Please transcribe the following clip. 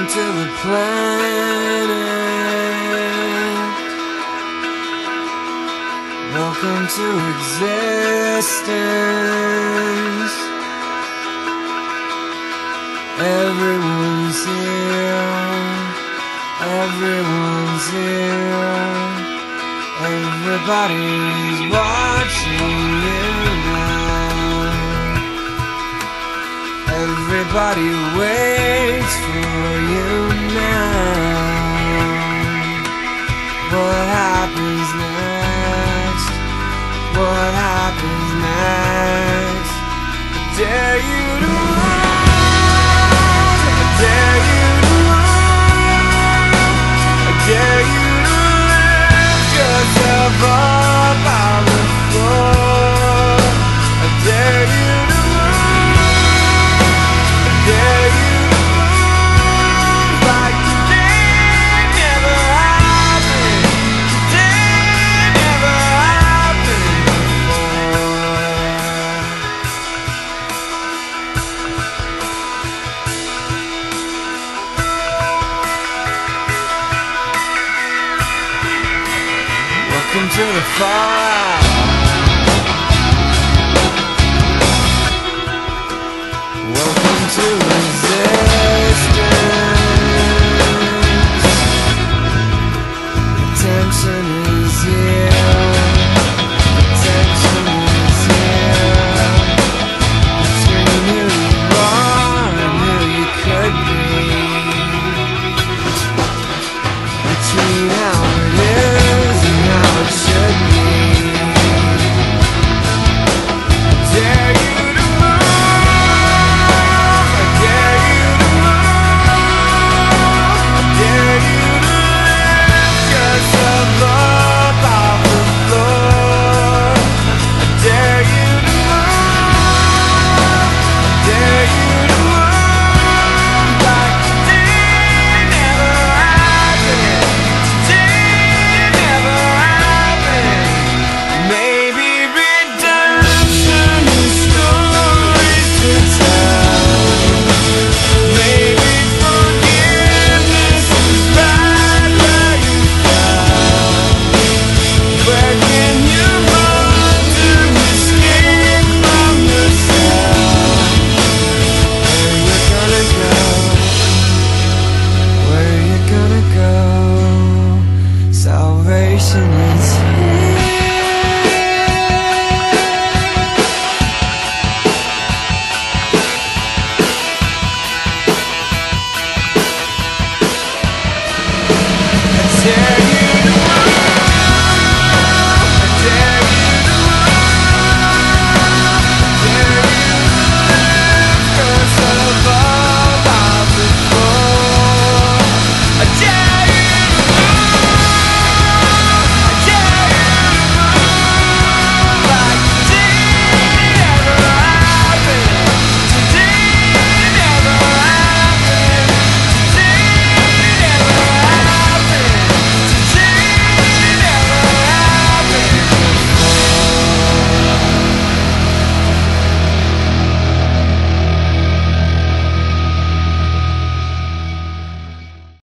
Welcome to the planet. Welcome to existence. Everyone's here. Everyone's here. Everybody's watching. Everybody waits for you now. What happens next? What happens next? Yeah. Welcome to the fallout. tear you.